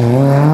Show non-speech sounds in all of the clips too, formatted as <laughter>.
Wow.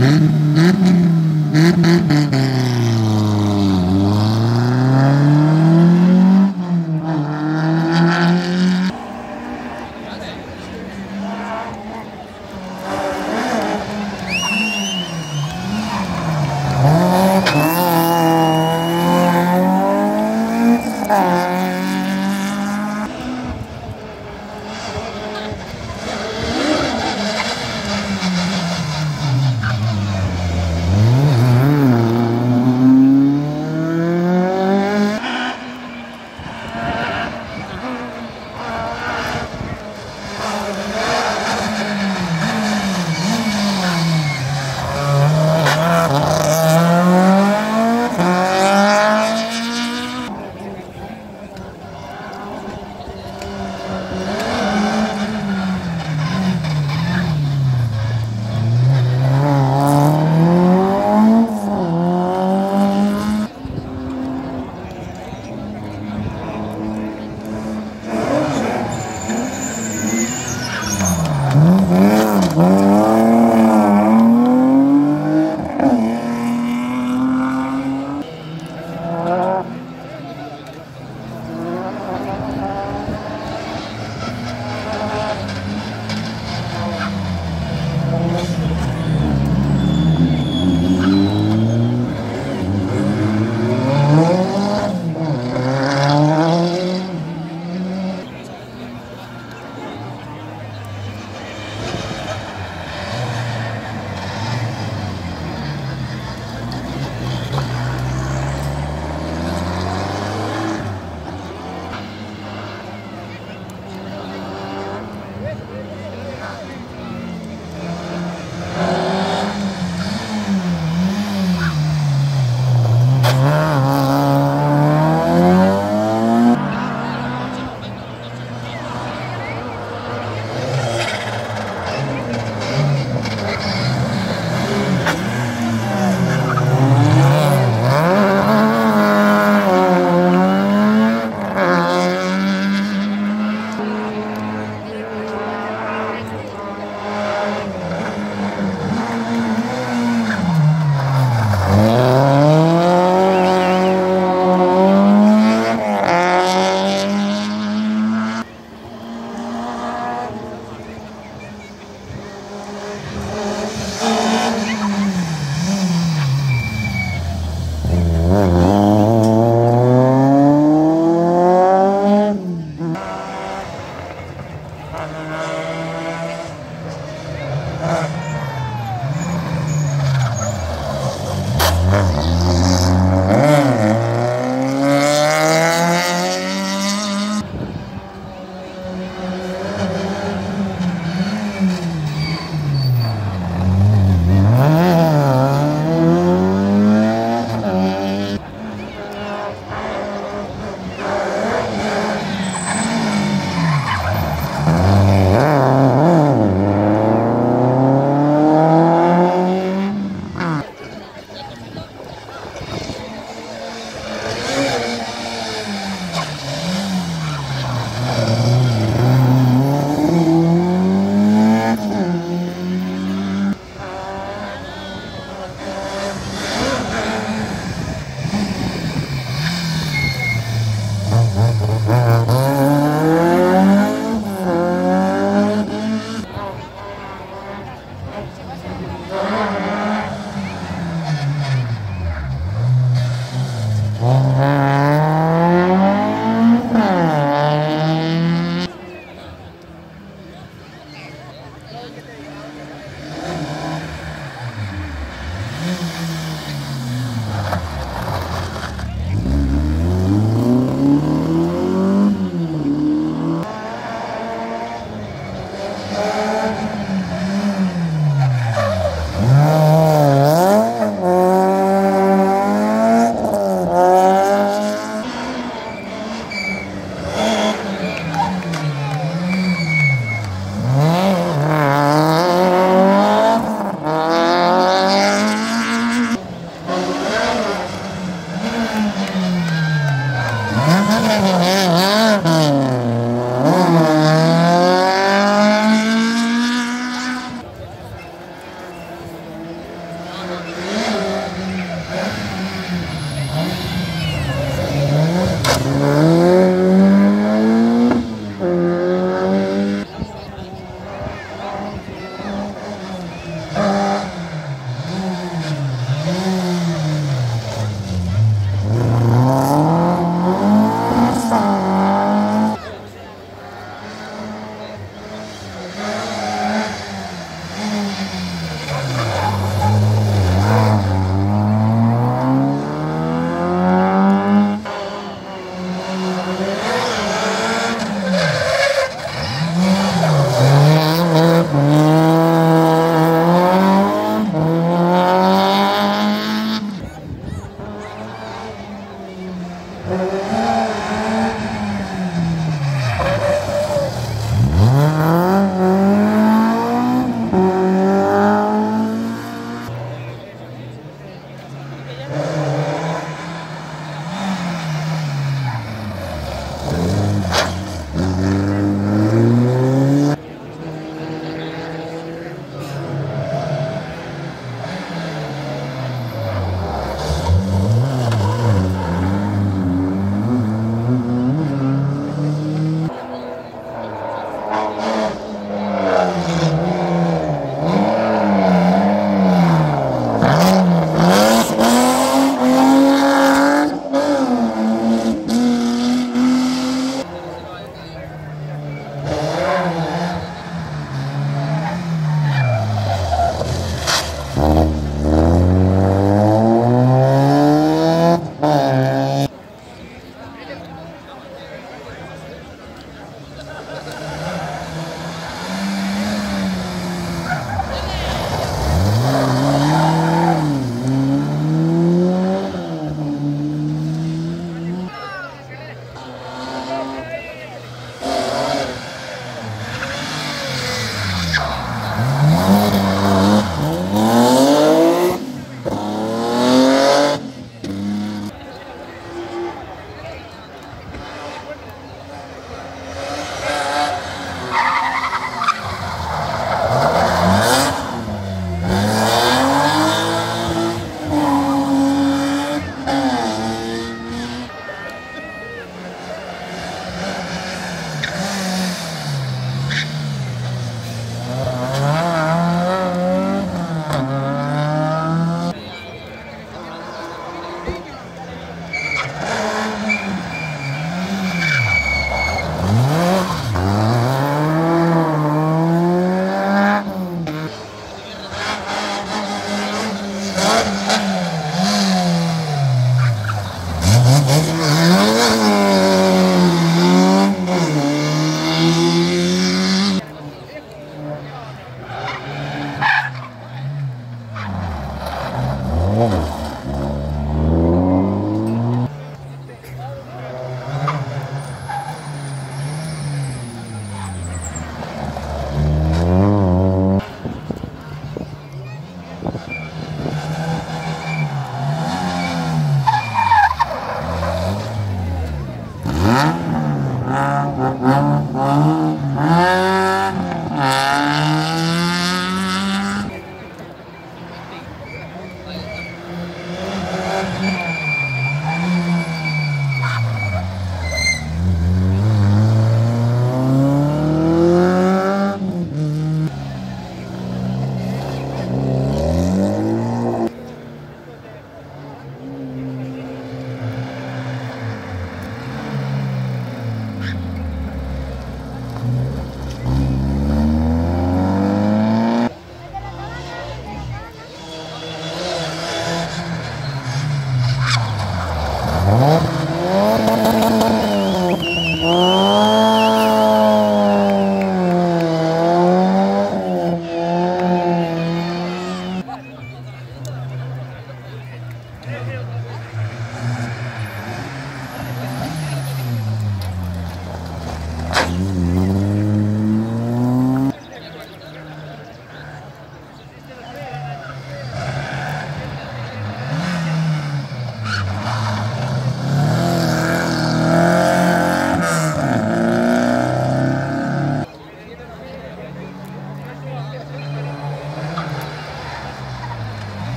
Mm-hmm. Ah. <laughs> que.